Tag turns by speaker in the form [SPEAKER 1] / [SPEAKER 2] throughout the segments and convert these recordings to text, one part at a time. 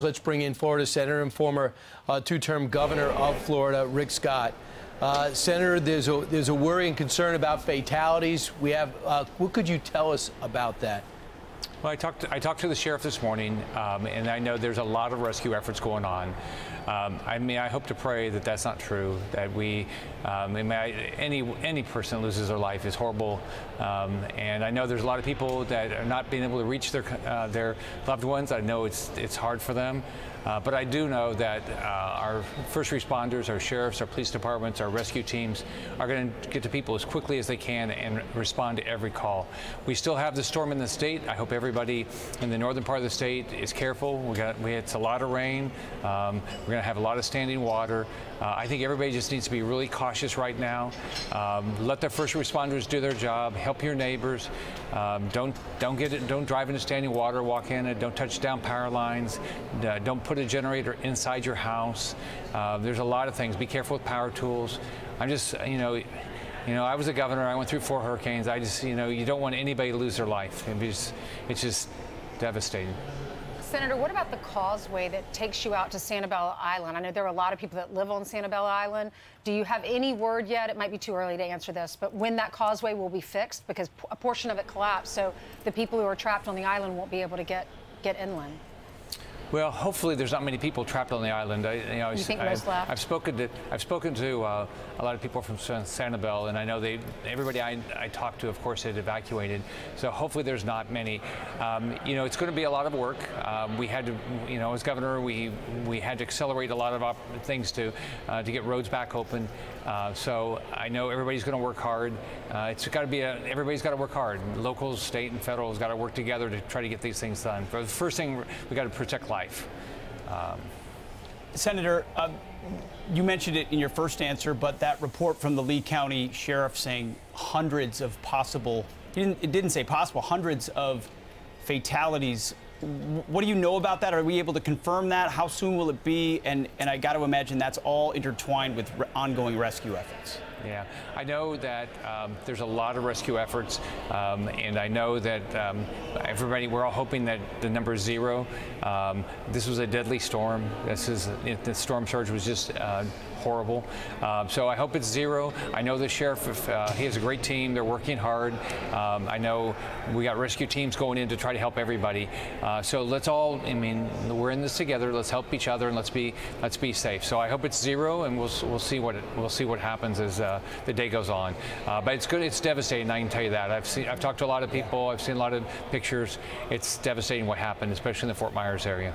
[SPEAKER 1] Let's bring in Florida Senator and former uh, two-term governor of Florida, Rick Scott. Uh, Senator, there's a there's a worry and concern about fatalities. We have. Uh, what could you tell us about that?
[SPEAKER 2] Well, I talked, to, I talked to the sheriff this morning, um, and I know there's a lot of rescue efforts going on. Um, I mean, I hope to pray that that's not true, that we, um, any, any person loses their life is horrible. Um, and I know there's a lot of people that are not being able to reach their, uh, their loved ones. I know it's, it's hard for them. Uh, but I do know that uh, our first responders, our sheriffs, our police departments, our rescue teams are going to get to people as quickly as they can and respond to every call. We still have the storm in the state. I hope everybody in the northern part of the state is careful. We got we it's a lot of rain. Um, we're going to have a lot of standing water. Uh, I think everybody just needs to be really cautious right now. Um, let the first responders do their job. Help your neighbors. Um, don't don't get it. Don't drive into standing water. Walk in it. Don't touch down power lines. Uh, don't put a generator inside your house. Uh, there's a lot of things. Be careful with power tools. I'm just you know. You know, I was a governor. I went through four hurricanes. I just, you know, you don't want anybody to lose their life. It's, it's just devastating.
[SPEAKER 3] Senator, what about the causeway that takes you out to Sanibel Island? I know there are a lot of people that live on Sanibel Island. Do you have any word yet? It might be too early to answer this, but when that causeway will be fixed because a portion of it collapsed, so the people who are trapped on the island won't be able to get get inland.
[SPEAKER 2] Well, hopefully there's not many people trapped on the island. I,
[SPEAKER 3] you know, you think I, most left?
[SPEAKER 2] I've spoken to I've spoken to uh, a lot of people from Sanibel, and I know they everybody I, I talked to, of course, had evacuated. So hopefully there's not many. Um, you know, it's going to be a lot of work. Um, we had to, you know, as governor, we we had to accelerate a lot of things to uh, to get roads back open. Uh, so I know everybody's going to work hard. Uh, it's got to be a, everybody's got to work hard. Locals, state, and federal has got to work together to try to get these things done. But the first thing we got to protect life life. Um,
[SPEAKER 4] Senator, uh, you mentioned it in your first answer, but that report from the Lee County Sheriff saying hundreds of possible, didn't, it didn't say possible, hundreds of fatalities. What do you know about that? Are we able to confirm that? How soon will it be? And, and I got to imagine that's all intertwined with ongoing rescue efforts.
[SPEAKER 2] Yeah, I know that um, there's a lot of rescue efforts, um, and I know that um, everybody, we're all hoping that the number is zero. Um, this was a deadly storm. This is the storm surge was just uh, horrible. Uh, so I hope it's zero. I know the sheriff, uh, he has a great team. They're working hard. Um, I know we got rescue teams going in to try to help everybody. Uh, so let's all, I mean, we're in this together. Let's help each other and let's be let's be safe. So I hope it's zero, and we'll we'll see what it, we'll see what happens as uh, the day goes on. Uh, but it's good. It's devastating. I can tell you that. I've seen I've talked to a lot of people. I've seen a lot of pictures. It's devastating what happened, especially in the Fort Myers area.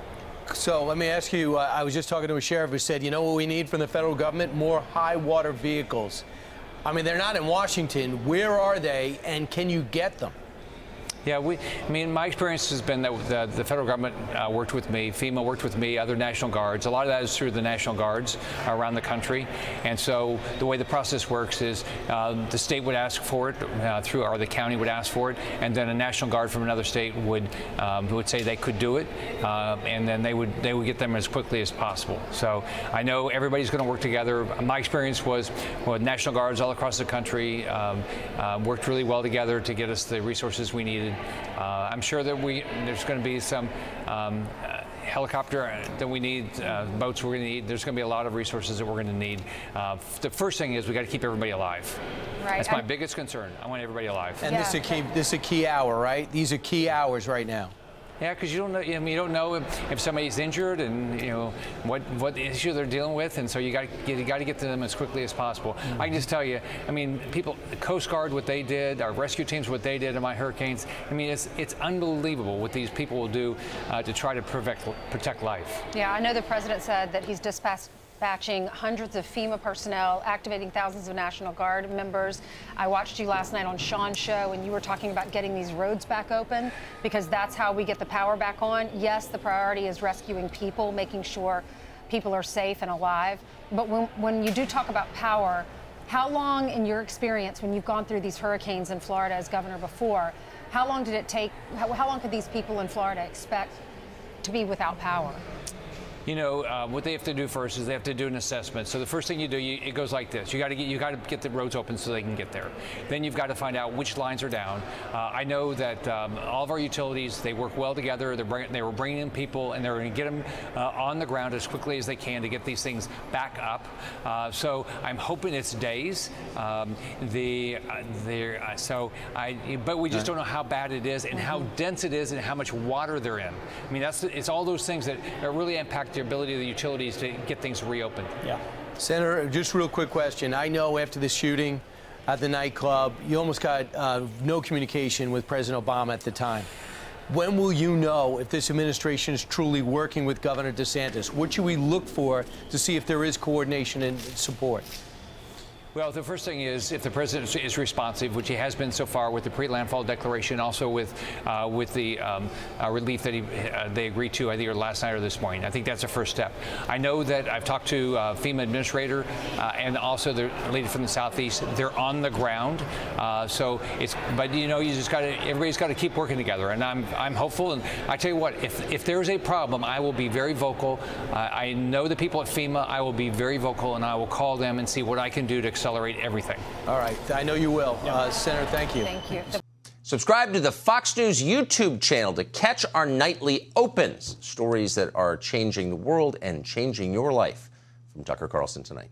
[SPEAKER 1] So let me ask you, uh, I was just talking to a sheriff who said, you know what we need from the federal government? More high water vehicles. I mean, they're not in Washington. Where are they, and can you get them?
[SPEAKER 2] Yeah, we, I mean, my experience has been that the, the federal government uh, worked with me, FEMA worked with me, other National Guards. A lot of that is through the National Guards around the country. And so the way the process works is uh, the state would ask for it uh, through, or the county would ask for it, and then a National Guard from another state would um, would say they could do it, uh, and then they would they would get them as quickly as possible. So I know everybody's going to work together. My experience was with National Guards all across the country um, uh, worked really well together to get us the resources we needed. Uh, I'm sure that we there's going to be some um, uh, helicopter that we need, uh, boats we're going to need. There's going to be a lot of resources that we're going to need. Uh, the first thing is we got to keep everybody alive. Right. That's my I'm, biggest concern. I want everybody alive.
[SPEAKER 1] And yeah. this is a key. This is a key hour, right? These are key hours right now.
[SPEAKER 2] Yeah, because you don't know. I mean, you don't know if, if, somebody's injured and you know what what issue they're dealing with, and so you got you got to get to them as quickly as possible. Mm -hmm. I can just tell you. I mean, people, Coast Guard, what they did, our rescue teams, what they did in my hurricanes. I mean, it's it's unbelievable what these people will do uh, to try to protect protect life.
[SPEAKER 3] Yeah, I know the president said that he's dispatched dispatching hundreds of FEMA personnel, activating thousands of National Guard members. I watched you last night on Sean's show, and you were talking about getting these roads back open because that's how we get the power back on. Yes, the priority is rescuing people, making sure people are safe and alive. But when, when you do talk about power, how long, in your experience, when you've gone through these hurricanes in Florida as governor before, how long did it take, how, how long could these people in Florida expect to be without power?
[SPEAKER 2] You know, uh, what they have to do first is they have to do an assessment. So the first thing you do, you, it goes like this: you got to get you got to get the roads open so they can get there. Then you've got to find out which lines are down. Uh, I know that um, all of our utilities they work well together. They're bring, they were bringing in people and they're going to get them uh, on the ground as quickly as they can to get these things back up. Uh, so I'm hoping it's days. Um, the uh, uh, so I but we just don't know how bad it is and how dense it is and how much water they're in. I mean that's it's all those things that, that really impact the ability of the utilities to get things reopened.
[SPEAKER 4] Yeah.
[SPEAKER 1] Senator, just real quick question. I know after the shooting at the nightclub, you almost got uh, no communication with President Obama at the time. When will you know if this administration is truly working with Governor DeSantis? What should we look for to see if there is coordination and support?
[SPEAKER 2] Well, the first thing is if the president is responsive, which he has been so far with the pre-landfall declaration, also with uh, with the um, uh, relief that he, uh, they agreed to either last night or this morning. I think that's a first step. I know that I've talked to uh, FEMA administrator uh, and also the lady from the southeast. They're on the ground, uh, so it's. But you know, you just got to. Everybody's got to keep working together, and I'm I'm hopeful. And I tell you what, if if there is a problem, I will be very vocal. I know the people at FEMA. I will be very vocal, and I will call them and see what I can do to accelerate everything.
[SPEAKER 1] All right. I know you will.
[SPEAKER 3] Yeah.
[SPEAKER 1] Uh, Senator, thank you.
[SPEAKER 3] Thank you.
[SPEAKER 5] Subscribe to the Fox News YouTube channel to catch our nightly opens, stories that are changing the world and changing your life. From Tucker Carlson tonight.